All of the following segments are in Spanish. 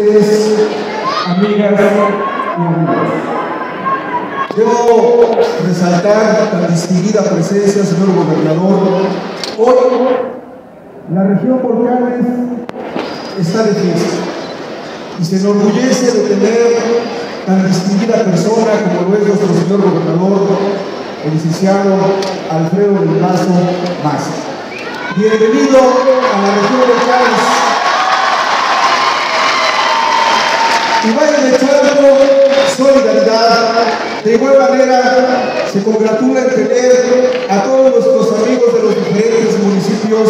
amigas y amigos. Debo resaltar la distinguida presencia, señor gobernador. Hoy la región Volcanes está de fiesta y se enorgullece de tener tan distinguida persona como lo es nuestro señor gobernador, el licenciado Alfredo del Mazo Más. Bienvenido a la región Volcanes. Y vayan echando solidaridad. De igual manera, se congratula en tener a todos nuestros amigos de los diferentes municipios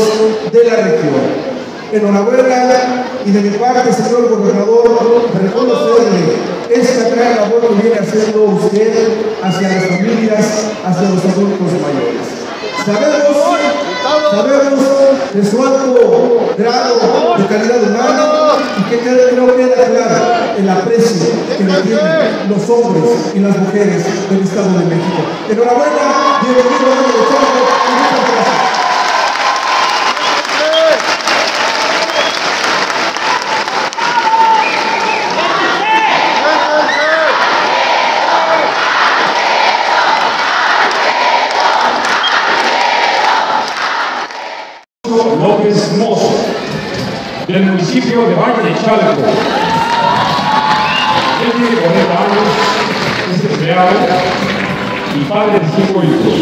de la región. Enhorabuena y de mi parte, señor gobernador, reconocerle esta gran labor que viene haciendo usted hacia las familias, hacia los adultos mayores. Sabemos, sabemos de su alto grado de calidad humana que creo queda claro el aprecio que le tienen los hombres y las mujeres del Estado de México. Enhorabuena, bienvenido a del municipio de Valle de Chalco. Tiene 40 años, es empleado y padre de cinco hijos.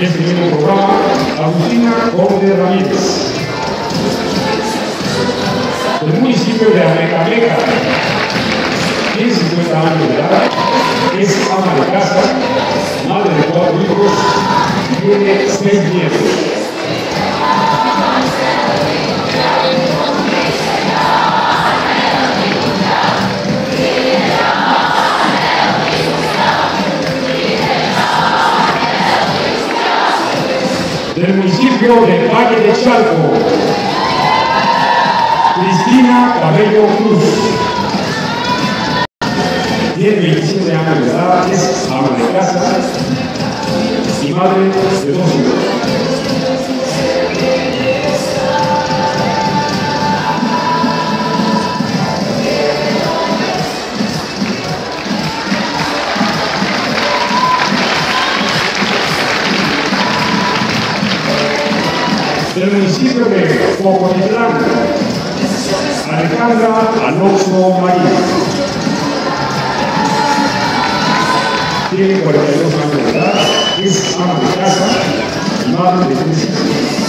Este mismo programa, Agustina Conde Ramírez, del municipio de Amecameca, tiene 50 años de edad, es ama de casa, madre de cuatro hijos tiene seis nietos. del municipio de Valle de Chalco, Cristina Cabello Cruz. Tiene 27 años de edad, es ama de casa y madre de dos hijos. del municipio de Cocotitlán, Alejandra Alonso María. Tiene 42 años de edad, es ama de casa, madre de tres hijos.